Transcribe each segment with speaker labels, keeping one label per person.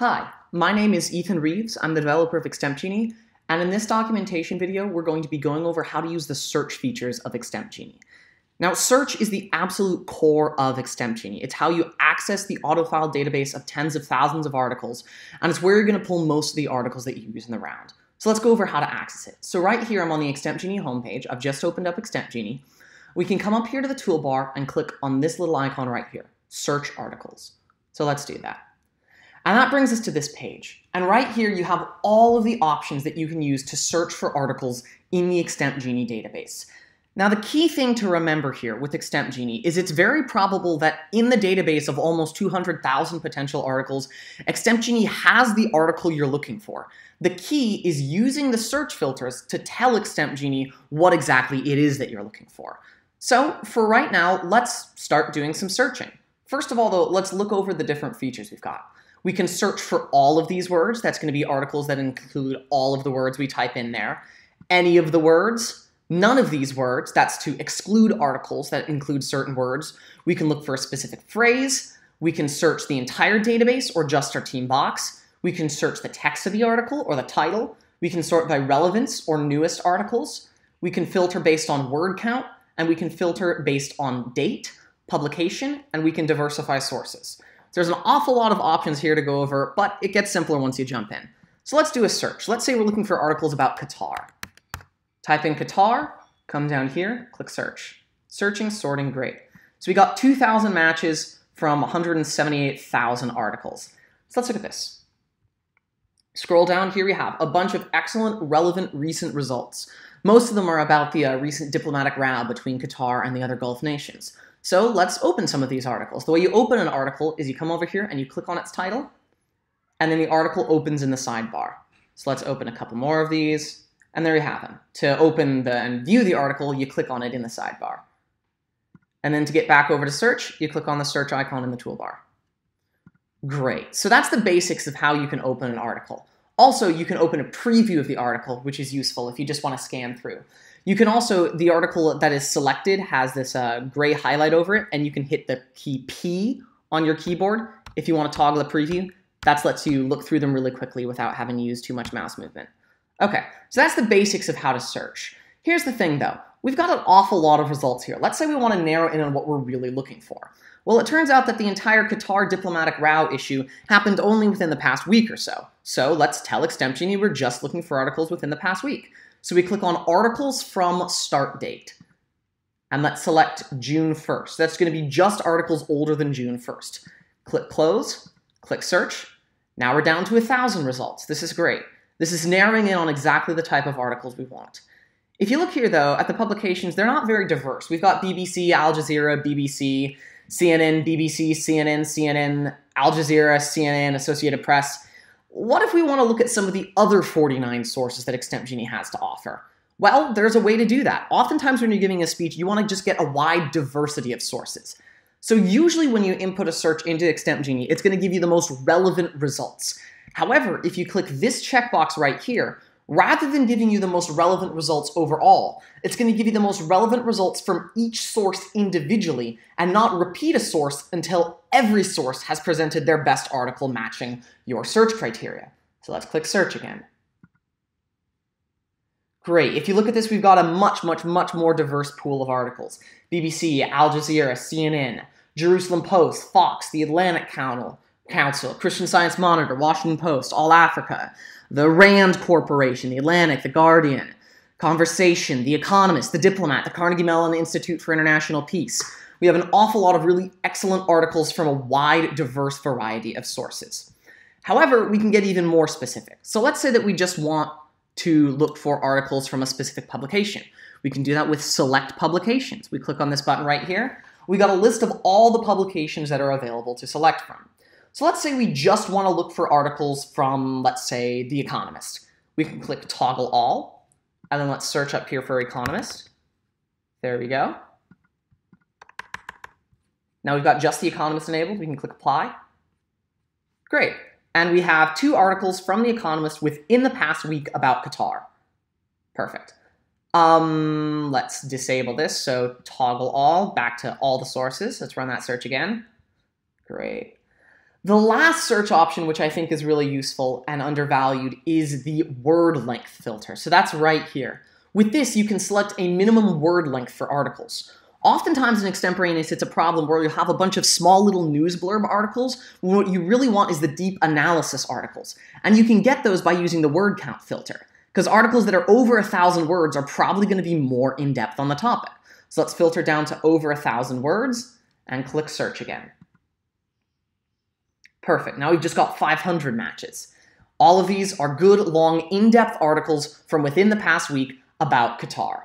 Speaker 1: Hi, my name is Ethan Reeves. I'm the developer of ExtempGenie, and in this documentation video, we're going to be going over how to use the search features of ExtempGenie. Now, search is the absolute core of ExtempGenie. It's how you access the autofile database of tens of thousands of articles, and it's where you're going to pull most of the articles that you use in the round. So let's go over how to access it. So right here, I'm on the ExtempGenie homepage. I've just opened up ExtempGenie. We can come up here to the toolbar and click on this little icon right here, Search Articles. So let's do that. And that brings us to this page. And right here, you have all of the options that you can use to search for articles in the ExtempGenie database. Now, the key thing to remember here with ExtempGenie is it's very probable that in the database of almost 200,000 potential articles, ExtempGenie has the article you're looking for. The key is using the search filters to tell ExtempGenie what exactly it is that you're looking for. So for right now, let's start doing some searching. First of all, though, let's look over the different features we've got. We can search for all of these words. That's going to be articles that include all of the words we type in there. Any of the words, none of these words. That's to exclude articles that include certain words. We can look for a specific phrase. We can search the entire database or just our team box. We can search the text of the article or the title. We can sort by relevance or newest articles. We can filter based on word count, and we can filter based on date, publication, and we can diversify sources. So there's an awful lot of options here to go over, but it gets simpler once you jump in. So let's do a search. Let's say we're looking for articles about Qatar. Type in Qatar, come down here, click search. Searching, sorting, great. So we got 2,000 matches from 178,000 articles. So let's look at this. Scroll down, here we have a bunch of excellent, relevant, recent results. Most of them are about the uh, recent diplomatic row between Qatar and the other Gulf nations. So let's open some of these articles. The way you open an article is you come over here and you click on its title, and then the article opens in the sidebar. So let's open a couple more of these, and there you have them. To open the and view the article, you click on it in the sidebar. And then to get back over to search, you click on the search icon in the toolbar. Great. So that's the basics of how you can open an article. Also, you can open a preview of the article, which is useful if you just want to scan through. You can also, the article that is selected has this uh, gray highlight over it, and you can hit the key P on your keyboard if you want to toggle a preview. That lets you look through them really quickly without having to use too much mouse movement. Okay, so that's the basics of how to search. Here's the thing though, we've got an awful lot of results here. Let's say we want to narrow in on what we're really looking for. Well, it turns out that the entire Qatar diplomatic row issue happened only within the past week or so. So let's tell ExtempGenie we're just looking for articles within the past week. So we click on articles from start date. And let's select June 1st. That's going to be just articles older than June 1st. Click close, click search. Now we're down to a 1,000 results. This is great. This is narrowing in on exactly the type of articles we want. If you look here, though, at the publications, they're not very diverse. We've got BBC, Al Jazeera, BBC, CNN, BBC, CNN, CNN, Al Jazeera, CNN, Associated Press. What if we want to look at some of the other 49 sources that ExtempGenie has to offer? Well, there's a way to do that. Oftentimes when you're giving a speech, you want to just get a wide diversity of sources. So usually when you input a search into ExtempGenie, it's going to give you the most relevant results. However, if you click this checkbox right here, rather than giving you the most relevant results overall, it's going to give you the most relevant results from each source individually and not repeat a source until every source has presented their best article matching your search criteria. So let's click search again. Great. If you look at this, we've got a much, much, much more diverse pool of articles. BBC, Al Jazeera, CNN, Jerusalem Post, Fox, The Atlantic Council, Council, Christian Science Monitor, Washington Post, All Africa, the Rand Corporation, The Atlantic, The Guardian, Conversation, The Economist, The Diplomat, the Carnegie Mellon Institute for International Peace. We have an awful lot of really excellent articles from a wide, diverse variety of sources. However, we can get even more specific. So let's say that we just want to look for articles from a specific publication. We can do that with select publications. We click on this button right here. We got a list of all the publications that are available to select from. So let's say we just want to look for articles from, let's say, The Economist. We can click Toggle All, and then let's search up here for Economist. There we go. Now we've got just The Economist enabled. We can click Apply. Great. And we have two articles from The Economist within the past week about Qatar. Perfect. Um, let's disable this. So toggle all, back to all the sources. Let's run that search again. Great. The last search option, which I think is really useful and undervalued, is the word length filter. So that's right here. With this, you can select a minimum word length for articles. Oftentimes in extemporaneous, it's a problem where you'll have a bunch of small little news blurb articles. What you really want is the deep analysis articles. And you can get those by using the word count filter. Because articles that are over a thousand words are probably going to be more in depth on the topic. So let's filter down to over a thousand words and click search again. Perfect. Now we've just got 500 matches. All of these are good, long, in-depth articles from within the past week about Qatar.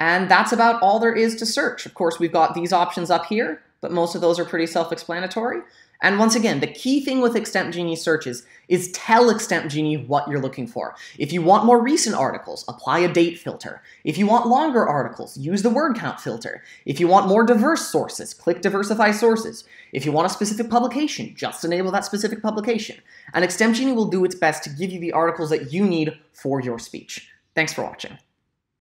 Speaker 1: And that's about all there is to search. Of course, we've got these options up here, but most of those are pretty self-explanatory. And once again, the key thing with Extemp Genie searches is tell Extemp Genie what you're looking for. If you want more recent articles, apply a date filter. If you want longer articles, use the word count filter. If you want more diverse sources, click diversify sources. If you want a specific publication, just enable that specific publication. And Extemp Genie will do its best to give you the articles that you need for your speech. Thanks for watching.